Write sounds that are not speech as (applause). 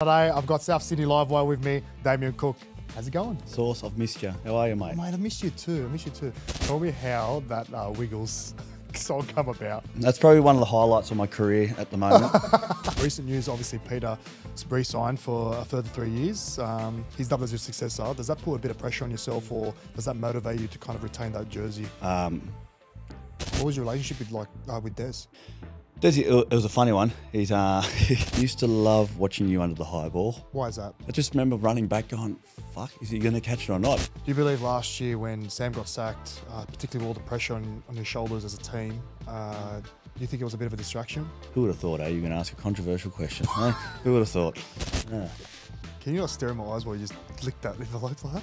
Today I've got South Sydney Live Wire with me, Damien Cook. How's it going? Sauce, I've missed you. How are you, mate? Mate, I missed you too. I missed you too. Tell me how that uh, Wiggles (laughs) song come about. That's probably one of the highlights of my career at the moment. (laughs) Recent news, obviously, Peter re-signed for a further three years. Um, he's doubled as your successor. Does that put a bit of pressure on yourself, or does that motivate you to kind of retain that jersey? um, What was your relationship with like uh, with Des? Desi, it was a funny one. He's uh, (laughs) he used to love watching you under the high ball. Why is that? I just remember running back going, fuck, is he going to catch it or not? Do you believe last year when Sam got sacked, uh, particularly with all the pressure on, on your shoulders as a team, uh, do you think it was a bit of a distraction? Who would have thought, eh? You're going to ask a controversial question. (laughs) eh? Who would have thought? Yeah. Can you not stare in my eyes while you just lick that envelope like that?